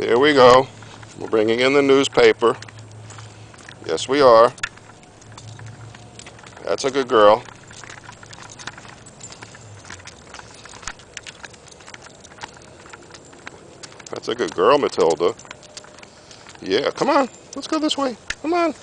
Here we go. We're bringing in the newspaper. Yes, we are. That's a good girl. That's a good girl, Matilda. Yeah, come on. Let's go this way. Come on.